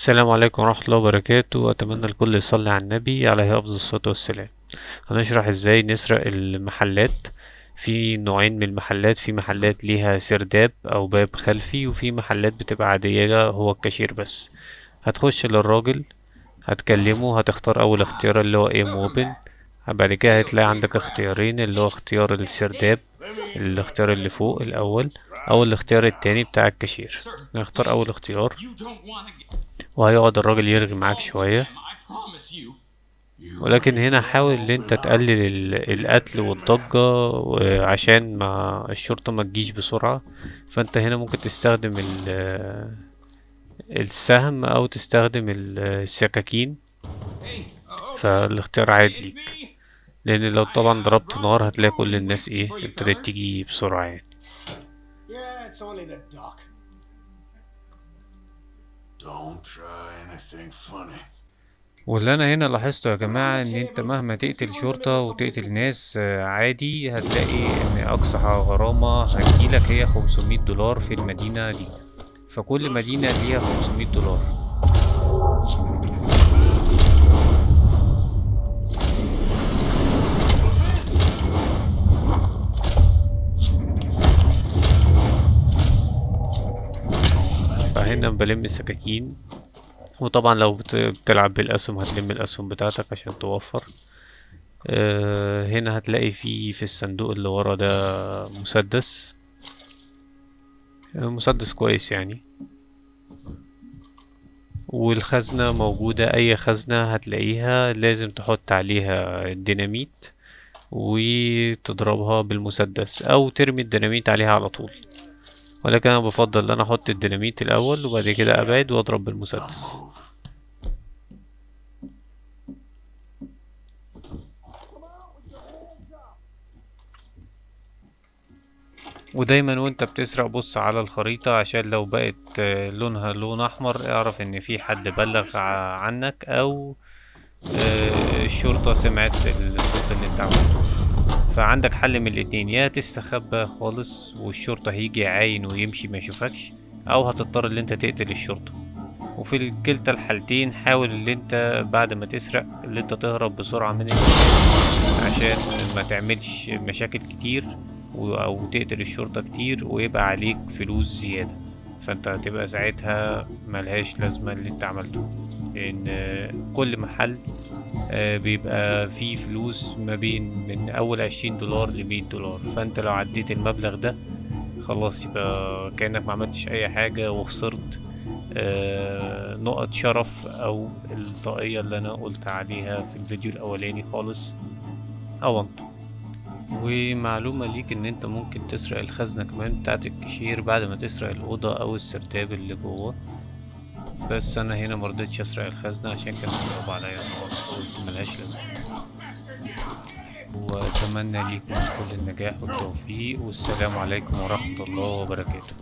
السلام عليكم ورحمة الله وبركاته. وأتمنى الكل يصلي على النبي عليه أفضل الصلاة والسلام. هنشرح إزاي نسرق المحلات. في نوعين من المحلات في محلات ليها سرداب أو باب خلفي وفي محلات بتبقى عادية هو الكاشير بس. هتخش للراجل هتكلمه هتختار أول اختيار اللي هو aim weapon بعد كده هتلاقي عندك اختيارين اللي هو اختيار السرداب الاختيار اللي فوق الأول أو الاختيار التاني بتاع الكاشير. نختار أول اختيار. وهيقعد الراجل يرغي معاك شوية. ولكن هنا حاول إن أنت تقلل ال- القتل والضجة عشان ما الشرطة ما تجيش بسرعة فأنت هنا ممكن تستخدم ال- السهم أو تستخدم ال- السكاكين فالاختيار عادي ليك? لأن لو طبعا ضربت نار هتلاقي كل الناس إيه ابتدت تيجي بسرعة يعني واللي أنا هنا لاحظته يا جماعة إن أنت مهما تقتل شرطة وتقتل ناس آه، عادي هتلاقي إن أقصى غرامة هتجيلك هي 500 دولار في المدينة دي. فكل مدينة ليها 500 دولار. فهنا بلم سكاكين وطبعا لو بت- بتلعب بالأسهم هتلم الأسهم بتاعتك عشان توفر. آه، هنا هتلاقي في في الصندوق اللي ورا ده مسدس. آه، مسدس كويس يعني. والخزنة موجودة. أي خزنة هتلاقيها لازم تحط عليها الديناميت وتضربها بالمسدس أو ترمي الديناميت عليها على طول. ولكن أنا بفضل إن أنا أحط الديناميت الأول وبعد كده أبعد وأضرب بالمسدس. ودايما وأنت بتسرق بص على الخريطة عشان لو بقت آه، لونها لون أحمر اعرف إن في حد بلغ عنك أو آه، الشرطة سمعت الصوت اللي أنت عملته. فعندك حل من الاتنين. يا تستخبى خالص والشرطة هيجي يعاين ويمشي ما يشوفكش أو هتضطر إن أنت تقتل الشرطة. وفي كلتا الحالتين حاول إن أنت بعد ما تسرق إن أنت تهرب بسرعة من عشان ما تعملش مشاكل كتير أو تقتل الشرطة كتير ويبقى عليك فلوس زيادة. فانت هتبقى ساعتها ملهاش لازمة اللي انت عملته. لأن كل محل آه، بيبقى فيه فلوس ما بين من أول عشرين دولار لمية دولار. فانت لو عديت المبلغ ده خلاص يبقى كأنك ما عملتش أي حاجة وخسرت آه، نقط شرف أو الطاقية اللي أنا قلت عليها في الفيديو الأولاني خالص. اونطة ومعلومة ليك إن أنت ممكن تسرق الخزنة كمان بتاعت الكاشير بعد ما تسرق الأوضة أو السرداب اللي جوه. بس أنا هنا مرضتش أسرق الخزنة عشان كان مضروب عليا قلت ملهاش لازمة. وأتمنى ليكم كل النجاح والتوفيق والسلام عليكم ورحمة الله وبركاته.